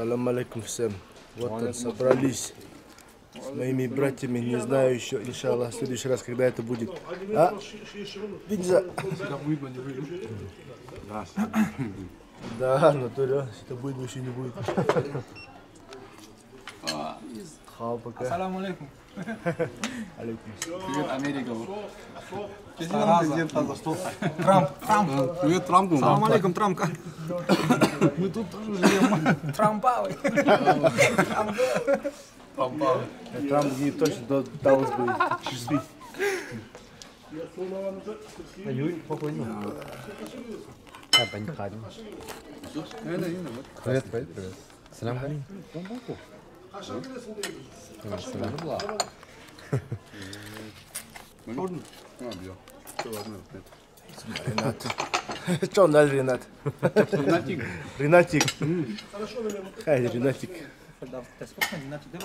Салам алейкум всем. Вот там собрались с моими братьями. Не знаю еще, иншаллах, в следующий раз, когда это будет. А? Бинза. Да, натуре, это будет, вообще не будет. Хау пока. Салам алейкум. Алейкум. Привет, Америка. Трамп, Трамп. Привет, Трамп. Салам алейкум, Трамп. Мы тут тоже живем. Трампавый. Там не точно до- далось бы. Часы. Привет, привет, привет. Салам алейкум. Можно? А, бьё. Всё, ладно, нет. Ренат. Что он дал Ренат? Натик. Ренатик. Хай, Ренатик. Да, сколько, 12 дней,